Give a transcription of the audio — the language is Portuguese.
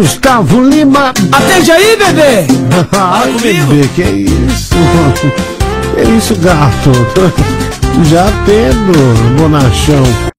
Gustavo Lima. Atende aí, bebê! Ai, bebê, que é isso? Que é isso, gato? Já atendo, bonachão.